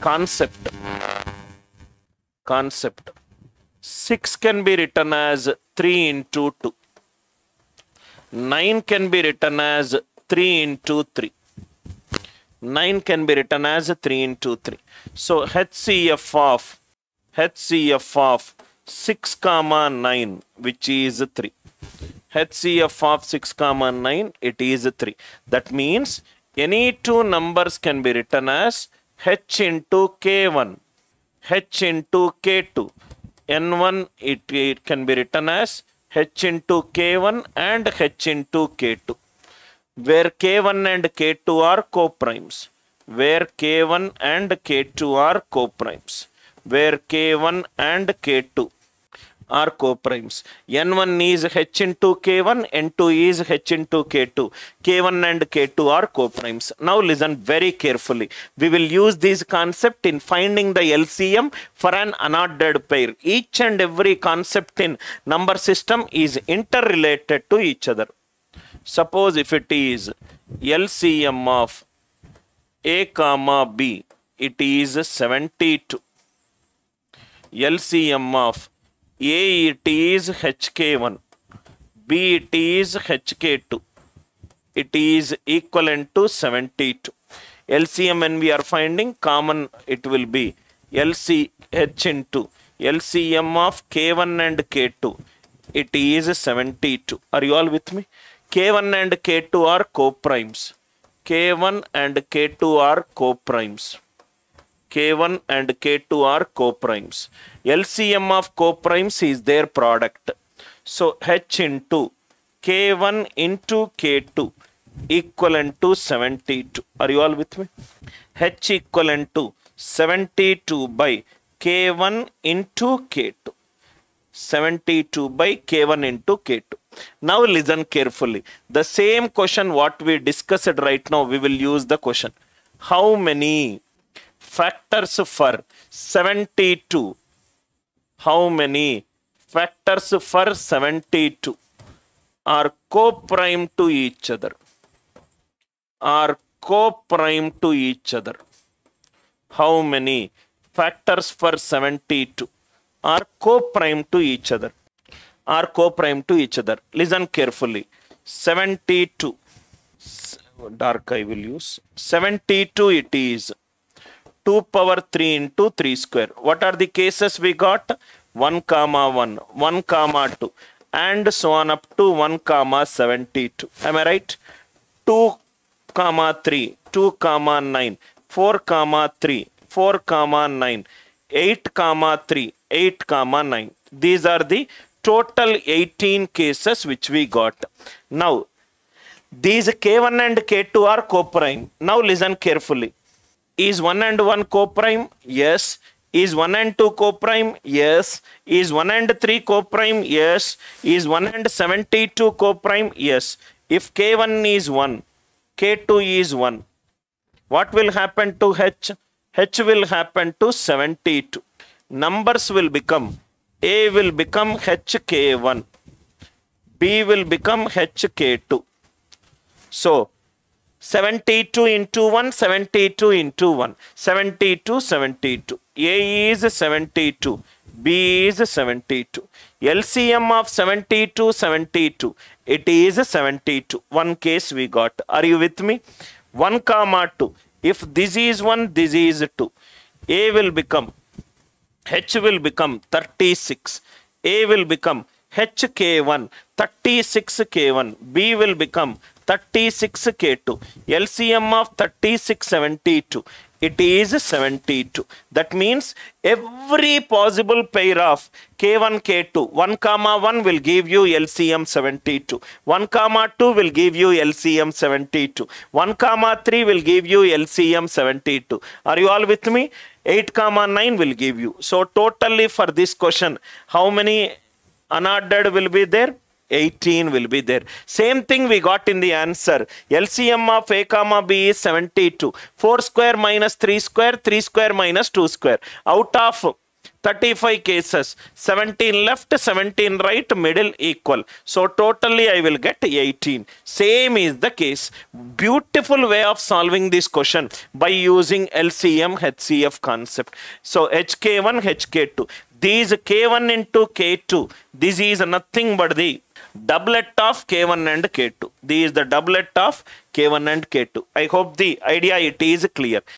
concept. Concept. 6 can be written as 3 into 2 9 can be written as 3 into 3 9 can be written as 3 into 3 so hcf of hcf of 6 comma 9 which is 3 hcf of 6 comma 9 it is 3 that means any two numbers can be written as h into k1 h into k2 n1 it, it can be written as h into k1 and h into k2 where k1 and k2 are coprimes. Where k1 and k2 are coprimes. Where k1 and k2 are coprimes. N1 is h into k1 n2 is h into k2 k1 and k2 are coprimes. Now listen very carefully. We will use this concept in finding the lcm for an unordered pair. Each and every concept in number system is interrelated to each other. Suppose if it is lcm of a comma b it is 72 lcm of a it is hk1 b it is hk2 it is equivalent to 72 lcm when we are finding common it will be lc h into lcm of k1 and k2 it is 72 are you all with me? K1 and k2 are coprimes. K1 and k2 are coprimes K1 and K2 are coprimes. LCM of coprimes is their product. So H into K1 into K2 equivalent to 72. Are you all with me? H equivalent to 72 by K1 into K2. 72 by K1 into K2. Now listen carefully. The same question what we discussed right now, we will use the question. How many factors for 72 how many factors for 72 are co-prime to each other are co-prime to each other how many factors for 72 are co-prime to each other are co-prime to each other listen carefully 72 dark i will use 72 it is 2 power 3 into 3 square. What are the cases we got? 1 comma 1, 1 comma 2 and so on up to 1 comma 72. Am I right? 2 comma 3, 2 comma 9, 4 comma 3, 4 comma 9, 8 comma 3, 8 comma 9. These are the total 18 cases which we got. Now, these K1 and K2 are coprime. Now listen carefully. Is 1 and 1 coprime? Yes. Is 1 and 2 coprime? Yes. Is 1 and 3 coprime? Yes. Is 1 and 72 coprime? Yes. If K1 is 1, K2 is 1, what will happen to H? H will happen to 72. Numbers will become A will become HK1, B will become HK2. So 72 into 1, 72 into 1, 72, 72. A is 72, B is 72. LCM of 72, 72. It is 72. One case we got. Are you with me? 1 comma 2. If this is 1, this is 2. A will become, H will become 36. A will become HK1, 36K1. B will become 36K2. LCM of 3672. It is 72. That means every possible pair of K1, K2, 1 comma 1 will give you LCM 72. 1 comma 2 will give you LCM 72. 1 comma 3 will give you LCM 72. Are you all with me? 8 comma 9 will give you. So totally for this question, how many unordered will be there? 18 will be there. Same thing we got in the answer. LCM of A comma B is 72. 4 square minus 3 square, 3 square minus 2 square. Out of 35 cases 17 left 17 right middle equal so totally i will get 18 same is the case beautiful way of solving this question by using lcm hcf concept so hk1 hk2 these k1 into k2 this is nothing but the doublet of k1 and k2 this is the doublet of k1 and k2 i hope the idea it is clear